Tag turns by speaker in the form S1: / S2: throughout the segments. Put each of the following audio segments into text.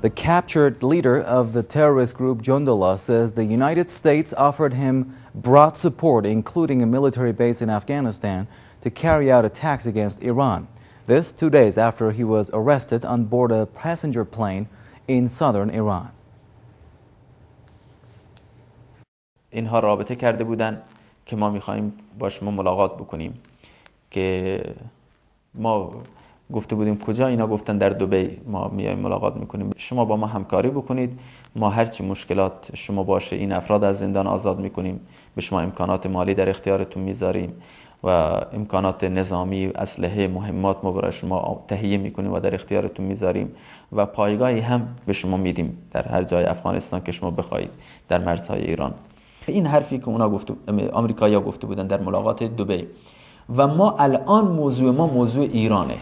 S1: The captured leader of the terrorist group Jundullah says the United States offered him broad support, including a military base in Afghanistan, to carry out attacks against Iran. This two days after he was arrested on board a passenger plane in southern Iran.
S2: اینها رابطه کرده بودن که ما میخوایم باش ما ملاقات بکنیم که ما گفته بودیم کجا؟ اینا گفتن در دبی ما میایم ملاقات می‌کنیم. شما با ما همکاری بکنید. ما هرچی مشکلات شما باشه این افراد از زندان آزاد می‌کنیم. به شما امکانات مالی در اختیارتون می‌ذاریم و امکانات نظامی اسلحه مهمات ما برای شما تهیه می‌کنیم و در اختیارتون می‌ذاریم و پایگاهی هم به شما میدیم در هر جای افغانستان که شما بخواهید در مرزهای ایران. این حرفی که اونا گفته آمریکایی‌ها گفته بودن در ملاقات دبی و ما الان موضوع ما موضوع ایرانه.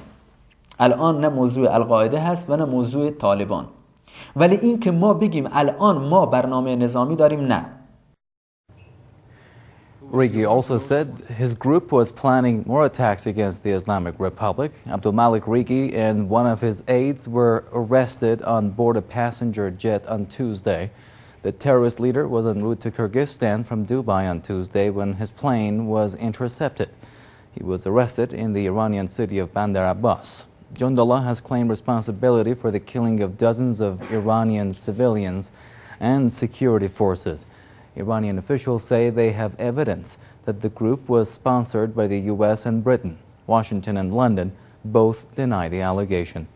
S2: الان نه موضوع القاعده هست و نه موضوع طالبان ولی این که ما بگیم الان ما برنامه نظامی داریم نه
S1: Rigi also said his group was planning more attacks against the Islamic Republic. Abdul Malik Rigi and one of his aides were arrested on board a passenger jet on Tuesday. The terrorist leader was en route to Kyrgyzstan from Dubai on Tuesday when his plane was intercepted. He was arrested in the Iranian city of Bandar Abbas. Jundullah has claimed responsibility for the killing of dozens of Iranian civilians and security forces. Iranian officials say they have evidence that the group was sponsored by the U.S. and Britain. Washington and London both deny the allegation.